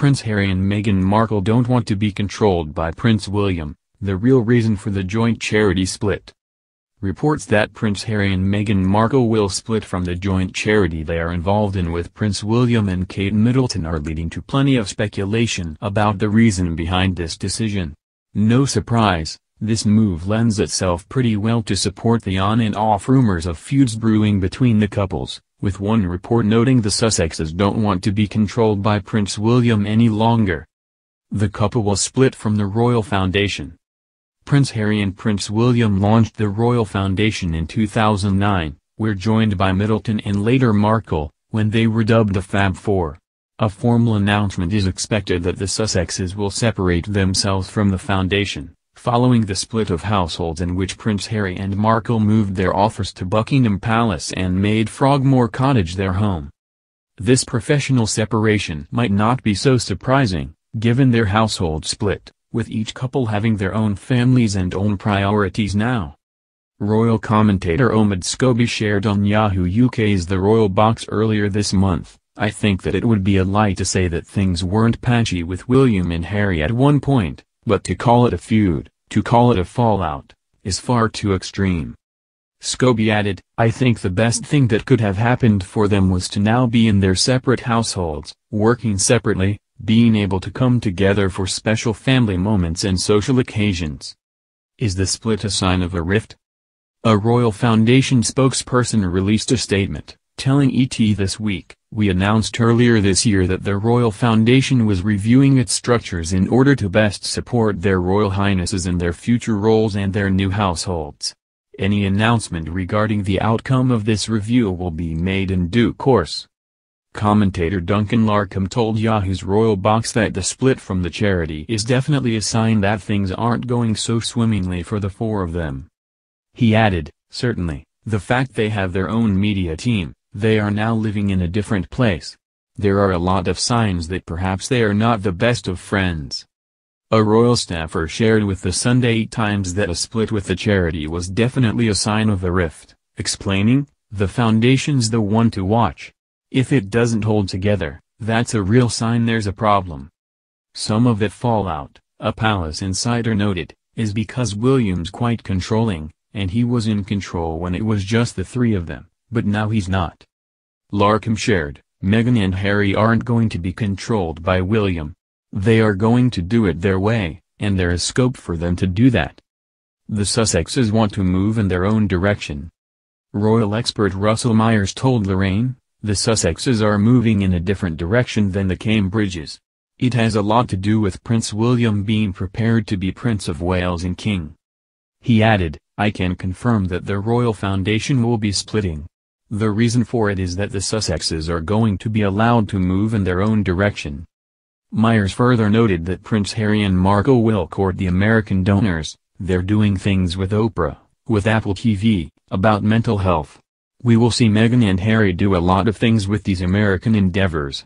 Prince Harry and Meghan Markle don't want to be controlled by Prince William, the real reason for the joint charity split. Reports that Prince Harry and Meghan Markle will split from the joint charity they are involved in with Prince William and Kate Middleton are leading to plenty of speculation about the reason behind this decision. No surprise, this move lends itself pretty well to support the on and off rumors of feuds brewing between the couples, with one report noting the Sussexes don't want to be controlled by Prince William any longer. The couple will split from the Royal Foundation. Prince Harry and Prince William launched the Royal Foundation in 2009, were joined by Middleton and later Markle, when they were dubbed the Fab Four. A formal announcement is expected that the Sussexes will separate themselves from the foundation following the split of households in which Prince Harry and Markle moved their office to Buckingham Palace and made Frogmore Cottage their home. This professional separation might not be so surprising, given their household split, with each couple having their own families and own priorities now. Royal commentator Omid Scobie shared on Yahoo UK's The Royal Box earlier this month, I think that it would be a lie to say that things weren't patchy with William and Harry at one point, but to call it a feud, to call it a fallout, is far too extreme. Scobie added, I think the best thing that could have happened for them was to now be in their separate households, working separately, being able to come together for special family moments and social occasions. Is the split a sign of a rift? A Royal Foundation spokesperson released a statement, telling ET this week, we announced earlier this year that the Royal Foundation was reviewing its structures in order to best support their Royal Highnesses in their future roles and their new households. Any announcement regarding the outcome of this review will be made in due course. Commentator Duncan Larcombe told Yahoo's Royal Box that the split from the charity is definitely a sign that things aren't going so swimmingly for the four of them. He added, certainly, the fact they have their own media team, they are now living in a different place. There are a lot of signs that perhaps they are not the best of friends. A royal staffer shared with the Sunday Times that a split with the charity was definitely a sign of a rift, explaining, the foundation's the one to watch. If it doesn't hold together, that's a real sign there's a problem. Some of that fallout, a palace insider noted, is because William's quite controlling, and he was in control when it was just the three of them but now he's not. Larcombe shared, Meghan and Harry aren't going to be controlled by William. They are going to do it their way, and there is scope for them to do that. The Sussexes want to move in their own direction. Royal expert Russell Myers told Lorraine, the Sussexes are moving in a different direction than the Cambridges. It has a lot to do with Prince William being prepared to be Prince of Wales and King. He added, I can confirm that the Royal Foundation will be splitting. The reason for it is that the Sussexes are going to be allowed to move in their own direction. Myers further noted that Prince Harry and Markle will court the American donors, they're doing things with Oprah, with Apple TV, about mental health. We will see Meghan and Harry do a lot of things with these American endeavors.